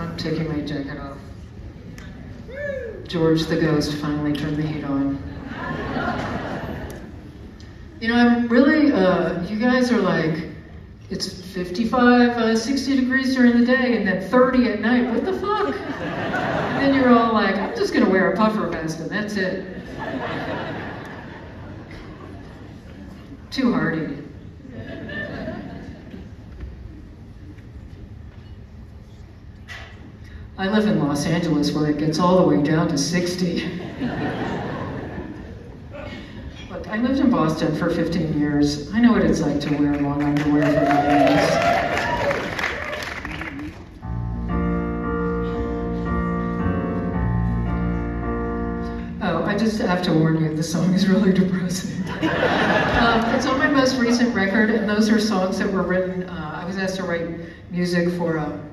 I'm taking my jacket off. George the ghost finally turned the heat on. You know, I'm really, uh, you guys are like, it's 55, uh, 60 degrees during the day and then 30 at night. What the fuck? And then you're all like, I'm just gonna wear a puffer vest and that's it. Too hardy. I live in Los Angeles where it gets all the way down to 60. Look, I lived in Boston for 15 years. I know what it's like to wear long underwear for meetings. Oh, I just have to warn you, the song is really depressing. um, it's on my most recent record, and those are songs that were written. Uh, I was asked to write music for a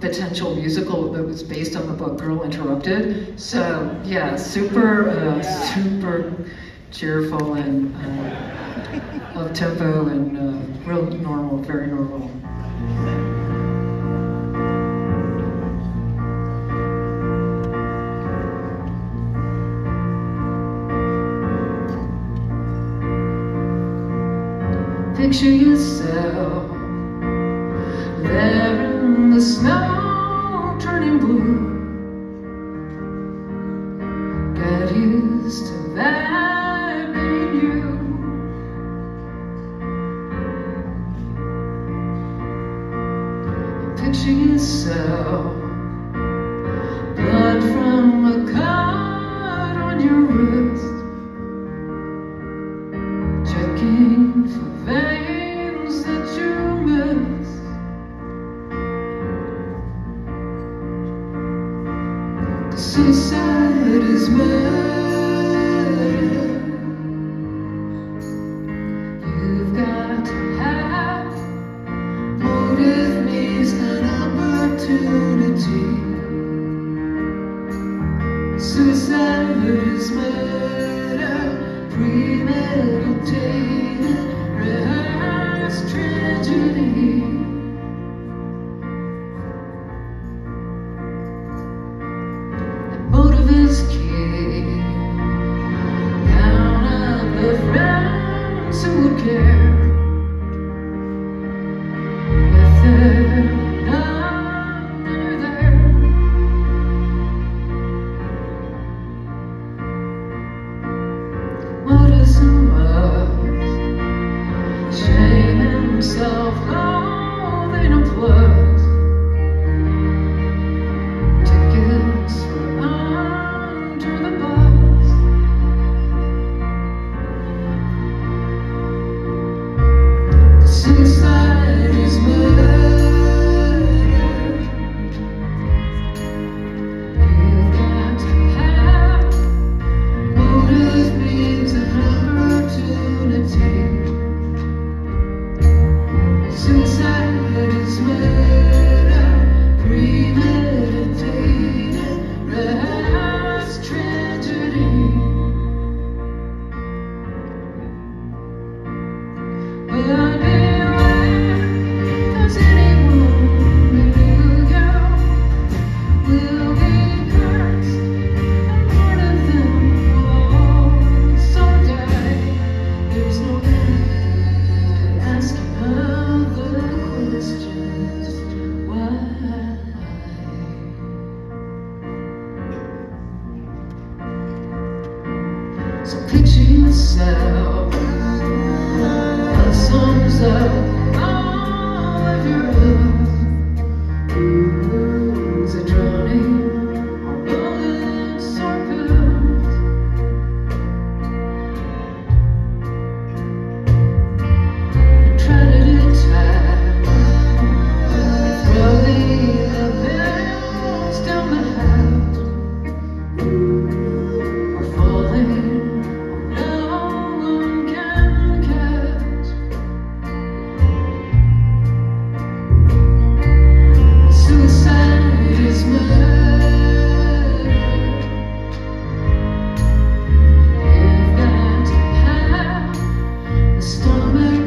potential musical that was based on the book Girl Interrupted. So yeah, super, uh, super cheerful and uh, tempo and uh, real normal, very normal. Picture yourself there in the snow Picture yourself, blood from a cut on your wrist. Checking for veins that you miss missed. Suicide is murder. Opportunity. Suicide is murder, premeditated, rehearsed tragedy. The motive is key. So picture yourself. The sums up summer.